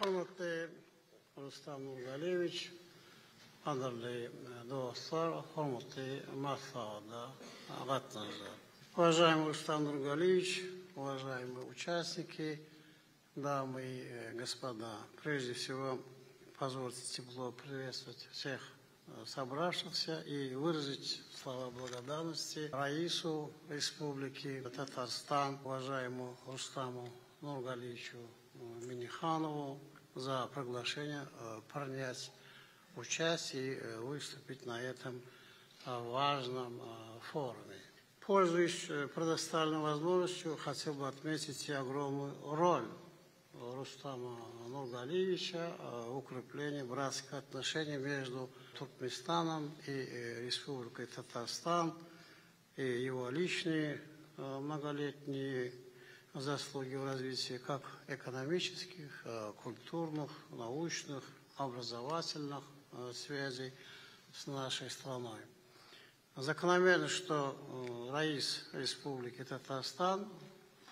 Hurmatli Rustam Nurgaliyevich, qadrli do'stlar, hurmatli Masada qatnashchilar. Уважаемый Рустам Нургалиевич, уважаемые участники, дамы и господа, прежде всего позвольте тепло приветствовать всех собравшихся и выразить слова благодарности Раису Республики Татарстан, уважаемому Рустаму Нургаличу Миниханову за приглашение принять участие и выступить на этом важном форуме. Пользуясь предоставленной возможностью, хотел бы отметить и огромную роль Рустама Нургалиевича в укреплении братских отношений между Туркменистаном и Республикой Татарстан, и его личные многолетние заслуги в развитии как экономических, культурных, научных, образовательных связей с нашей страной. Закономерно, что Раис Республики Татарстан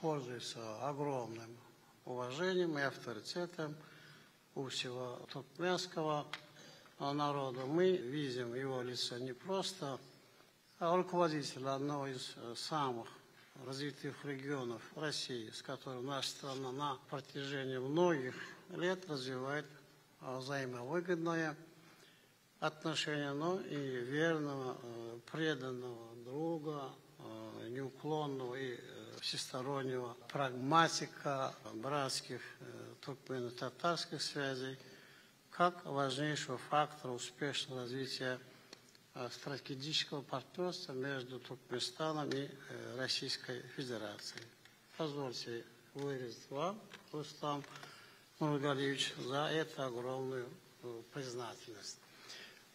пользуется огромным уважением и авторитетом у всего туркменского народа. Мы видим его лицо не просто руководителя одного из самых развитых регионов России, с которым наша страна на протяжении многих лет развивает взаимовыгодное отношения, но и верного, преданного друга, неуклонного и всестороннего прагматика братских туркмено-татарских связей, как важнейшего фактора успешного развития стратегического партнерства между Туркменистаном и Российской Федерацией. Позвольте выразить вам, Рустам Нургалевич, за это огромную признательность.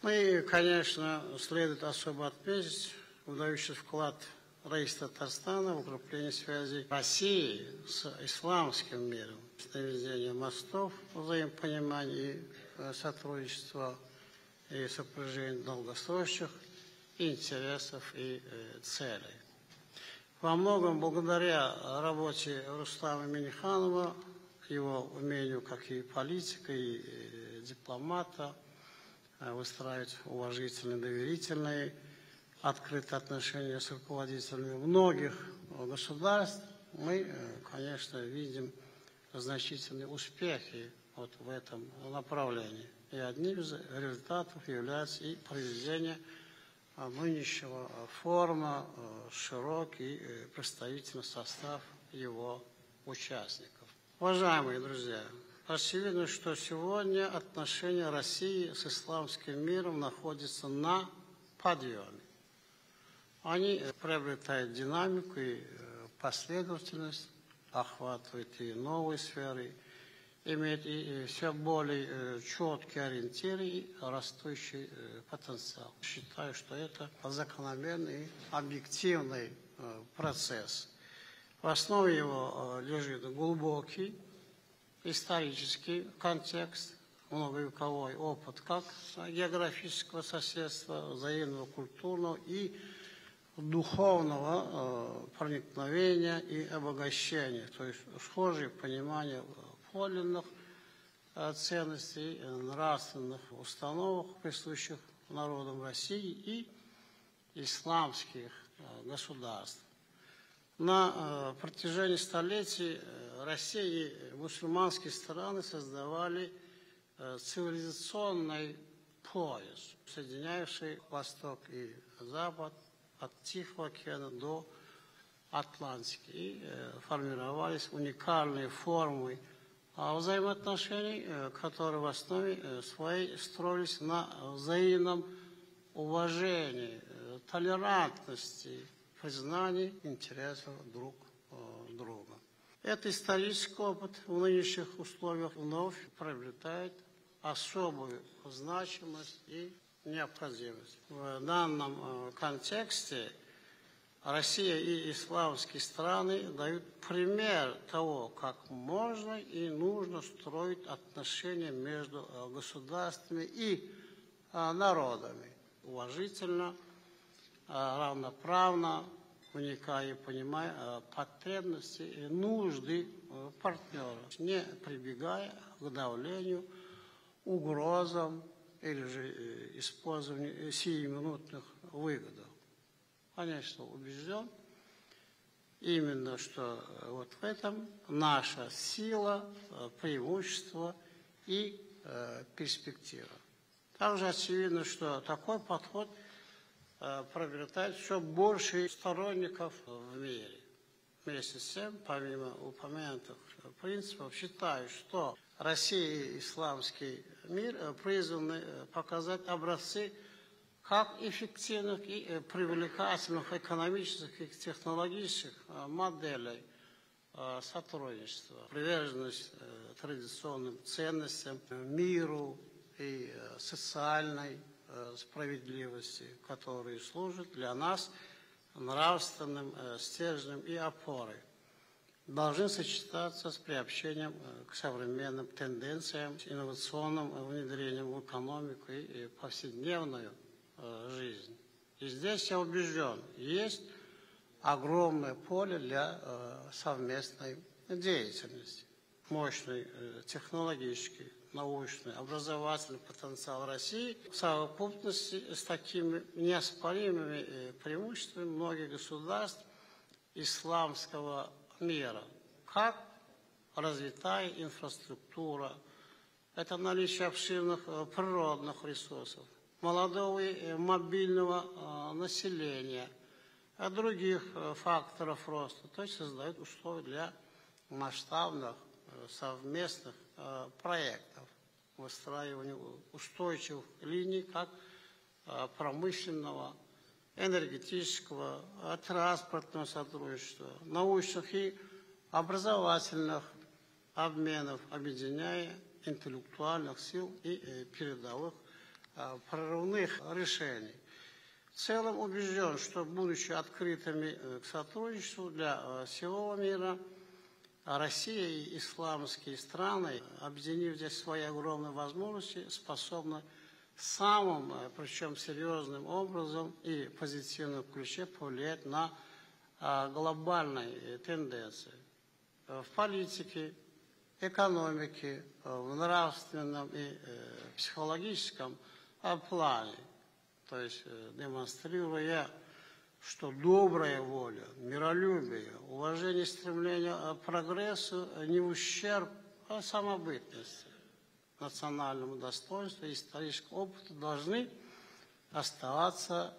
Ну и, конечно, следует особо отметить выдающий вклад Раиса Татарстана в укрепление связей России с исламским миром, с наведением мостов, взаимопонимания и сотрудничества и сопряжение долгосрочных интересов и целей. Во многом благодаря работе Рустама Миниханова, его умению как и политика, и дипломата, выстраивать уважительные, доверительные, открытые отношения с руководителями многих государств, мы, конечно, видим значительные успехи вот в этом направлении. И одним из результатов является и проведение нынешнего форума, широкий представительный состав его участников. Уважаемые друзья, очевидно, что сегодня отношения России с исламским миром находятся на подъеме. Они приобретают динамику и последовательность, охватывают и новые сферы, имеют и все более четкие ориентиры и растущий потенциал. Считаю, что это закономерный объективный процесс. В основе его лежит глубокий исторический контекст, многовековой опыт как географического соседства, взаимного культурного и духовного проникновения и обогащения, то есть схожее понимание подлинных ценностей, нравственных установок, присущих народам России и исламских государств. На протяжении столетий Россия и мусульманские страны создавали цивилизационный пояс, соединявший Восток и Запад от Тихого океана до Атлантики. И формировались уникальные формы взаимоотношений, которые в основе своей строились на взаимном уважении, толерантности, признании интересов друг друга. Этот исторический опыт в нынешних условиях вновь приобретает особую значимость и необходимость. В данном контексте Россия и исламские страны дают пример того, как можно и нужно строить отношения между государствами и народами уважительно, равноправно, вникая и понимая потребности и нужды э, партнерам, не прибегая к давлению, угрозам или же э, использованию сиюминутных выгодов. Конечно, убежден, именно что вот в этом наша сила, преимущество и перспектива. Также очевидно, что такой подход приобретает все больше сторонников в мире. Вместе с тем, помимо упомянутых принципов, считаю, что Россия и исламский мир призваны показать образцы как эффективных и привлекательных экономических и технологических моделей сотрудничества, приверженность традиционным ценностям, миру и социальной справедливости, которые служат для нас – нравственным стержнем и опорой. Должны сочетаться с приобщением к современным тенденциям, инновационным внедрением в экономику и повседневную жизнь. И здесь я убежден, есть огромное поле для совместной деятельности. Мощный технологический научный, образовательный потенциал России в совокупности с такими неоспоримыми преимуществами многих государств исламского мира, как развитая инфраструктура, это наличие обширных природных ресурсов, молодого и мобильного населения, а других факторов роста, то есть создают условия для масштабных совместных проектов, выстраивания устойчивых линий как промышленного, энергетического, транспортного сотрудничества, научных и образовательных обменов, объединяя интеллектуальных сил и передовых прорывных решений. В целом убежден, что будучи открытыми к сотрудничеству для всего мира – а Россия и исламские страны, объединив здесь свои огромные возможности, способны самым, причем серьезным образом и позитивном ключе повлиять на глобальные тенденции в политике, экономике, в нравственном и психологическом плане. То есть демонстрируя что добрая воля, миролюбие, уважение стремление к прогрессу не ущерб а самобытности, национальному достоинству и историческому опыту должны оставаться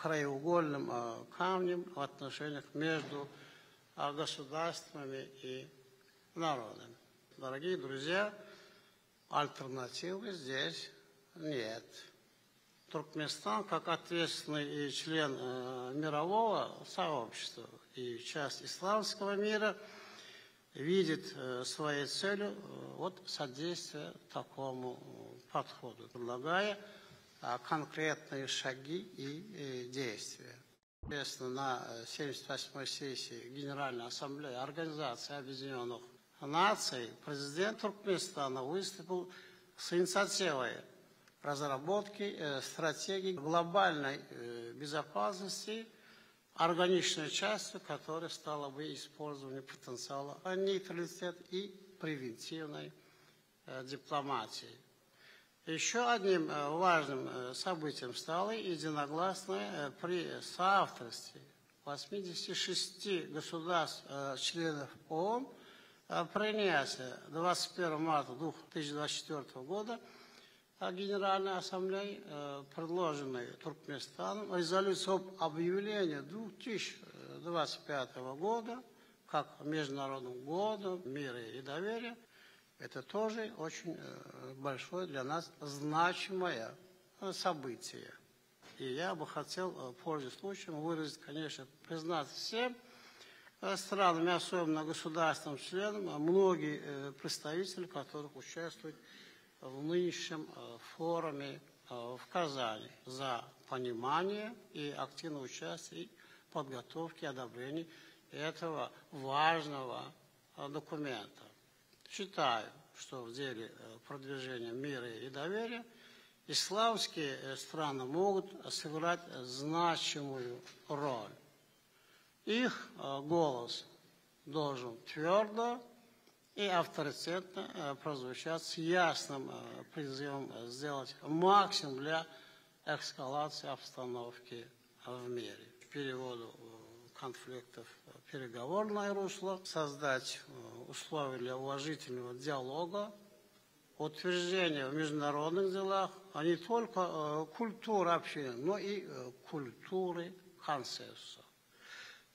краеугольным камнем в отношениях между государствами и народами. Дорогие друзья, альтернативы здесь нет. Туркменистан как ответственный член мирового сообщества и часть исламского мира видит своей целью вот содействие такому подходу, предлагая конкретные шаги и действия. Соответственно, на 78-й сессии Генеральной Ассамблеи Организации Объединенных Наций президент Туркменистана выступил с инициативой разработки стратегии глобальной безопасности, органичной частью которой стало бы использование потенциала нейтралитета и превентивной дипломатии. Еще одним важным событием стало единогласное при соавторстве 86 государств, членов ООН, принятие 21 марта 2024 года Генеральной Ассамблеи, предложенной Туркменистаном, резолюции об объявлении 2025 года как Международным годом мира и доверия, это тоже очень большое для нас значимое событие. И я бы хотел, пользуясь случаем, выразить, конечно, признаться всем странам, особенно государствам, членам, многие представители, которых участвуют в нынешнем форуме в Казани за понимание и активное участие и подготовки и одобрения этого важного документа. Считаю, что в деле продвижения мира и доверия исламские страны могут сыграть значимую роль. Их голос должен твердо и авторитетно э, прозвучат с ясным э, призывом сделать максимум для эскалации обстановки в мире. Переводу конфликтов переговорное русло, создать условия для уважительного диалога, утверждения в международных делах, а не только культуры общения, но и культуры консенсуса.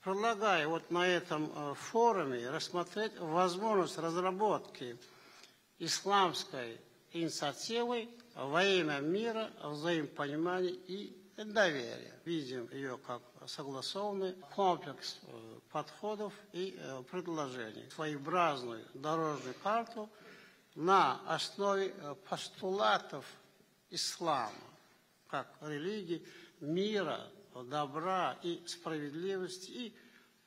Предлагаю вот на этом форуме рассмотреть возможность разработки исламской инициативы во имя мира, взаимопонимания и доверия. Видим ее как согласованный комплекс подходов и предложений. Своеобразную дорожную карту на основе постулатов ислама, как религии, мира, добра и справедливости и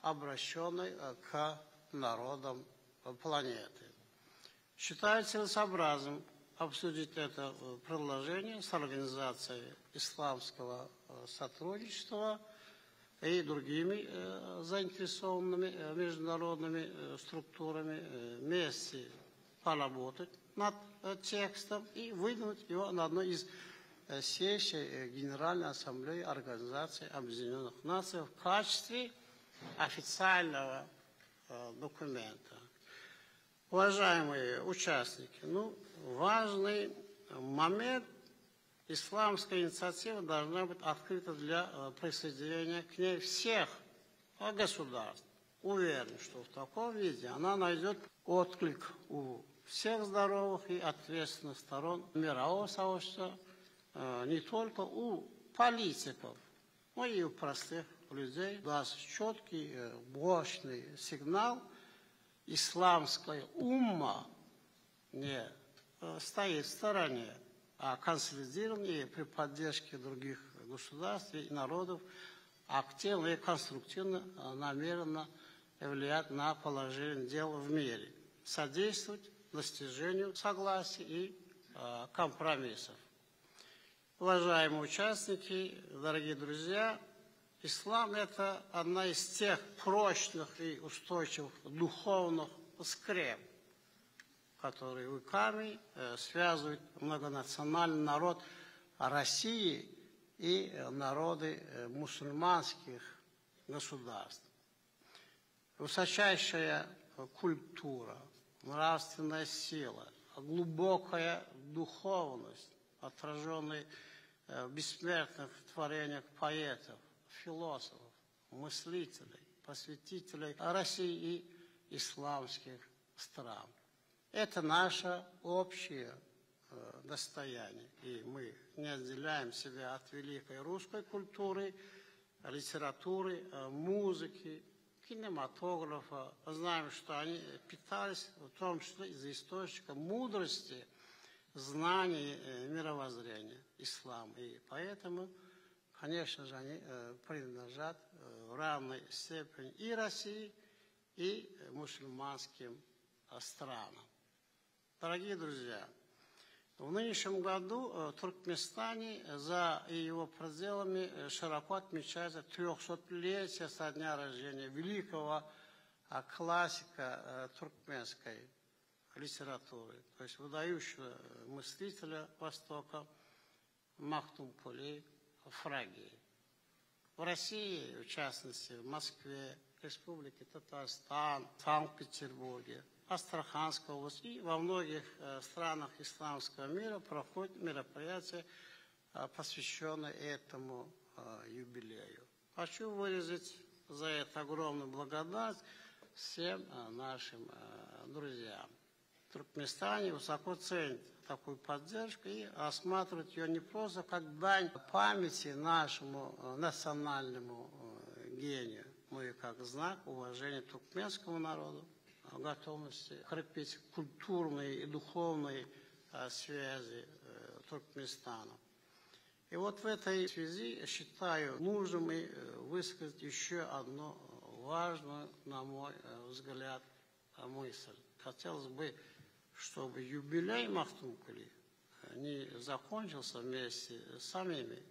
обращенной к народам планеты. Считаю целесообразным обсудить это предложение с Организацией исламского сотрудничества и другими заинтересованными международными структурами вместе поработать над текстом и выдвинуть его на одной из сессий Генеральной Ассамблеи Организации Объединенных Наций в качестве официального документа. Уважаемые участники, ну, важный момент исламская инициатива должна быть открыта для присоединения к ней всех государств. Уверен, что в таком виде она найдет отклик у всех здоровых и ответственных сторон мирового сообщества, не только у политиков, но и у простых людей. Даст четкий, мощный сигнал исламская умма не стоит в стороне, а консолидированнее при поддержке других государств и народов активно и конструктивно намеренно влиять на положение дел в мире, содействовать достижению согласия и компромиссов. Уважаемые участники, дорогие друзья, ислам – это одна из тех прочных и устойчивых духовных скреп, которые веками связывают многонациональный народ России и народы мусульманских государств. Высочайшая культура, нравственная сила, глубокая духовность, отраженная в бессмертных творениях поэтов, философов, мыслителей, посвятителей России и исламских стран. Это наше общее достояние, и мы не отделяем себя от великой русской культуры, литературы, музыки, кинематографа. Знаем, что они питались в том числе из источника мудрости, знаний мировоззрения, ислам. И поэтому, конечно же, они принадлежат в равной степени и России, и мусульманским странам. Дорогие друзья, в нынешнем году Туркменистане за его пределами широко отмечается 300-летие со дня рождения великого классика туркменской литературы, то есть выдающего мыслителя Востока Махтум Кули Фрагии. В России, в частности, в Москве, Республике Татарстан, Санкт-Петербурге – Астраханской области и во многих странах исламского мира проходят мероприятия, посвященные этому юбилею. Хочу выразить за это огромную благодарность всем нашим друзьям. Туркменистане высоко ценят такую поддержку и рассматривают ее не просто как дань памяти нашему национальному гению, но и как знак уважения туркменскому народу, готовности крепить культурные и духовные связи Туркменистана. И вот в этой связи считаю нужным и высказать еще одну важную, на мой взгляд, мысль. Хотелось бы, чтобы юбилей Махтумкали не закончился вместе с самими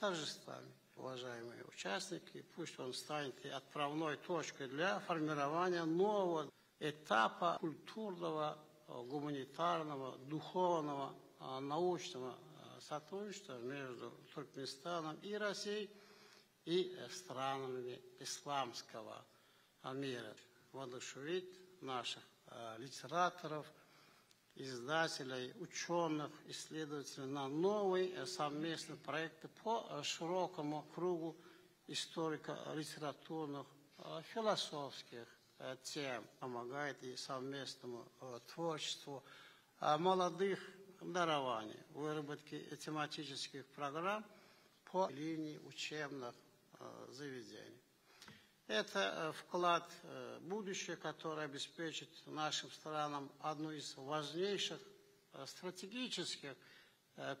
торжествами. Уважаемые участники, пусть он станет отправной точкой для формирования нового этапа культурного, гуманитарного, духовного, научного сотрудничества между Туркменистаном и Россией и странами исламского мира. Воодушевить наших литераторов, издателей, ученых, исследователей на новые совместные проекты по широкому кругу историко-литературных, философских тем, помогает и совместному творчеству молодых дарований, выработке тематических программ по линии учебных заведений. Это вклад в будущее, который обеспечит нашим странам одну из важнейших стратегических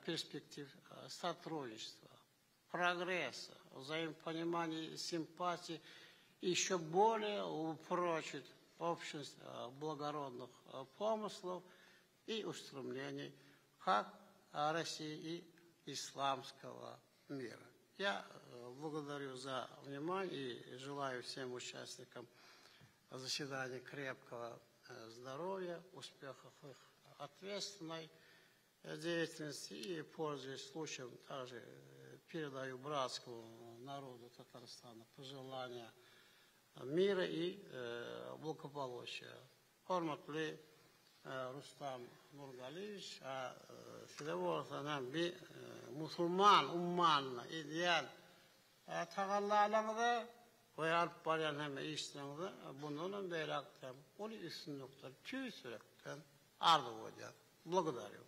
перспектив сотрудничества, прогресса, взаимопонимания и симпатии еще более упрочит общность благородных помыслов и устремлений как России и исламского мира. Я благодарю за внимание и желаю всем участникам заседания крепкого здоровья, успехов их ответственной деятельности и, пользуясь случаем, также передаю братскому народу Татарстана пожелания мира и благополучия. Hörmətli Rustam Nurgaliyeviç, Sidevozanın bir Müslüman ummanına ideal tağallalarında ve alıp barayan hem işlerinde bunun böyle aktarım. Onu üstünlükler, tüy sürekten ardı olacak. Благодарю.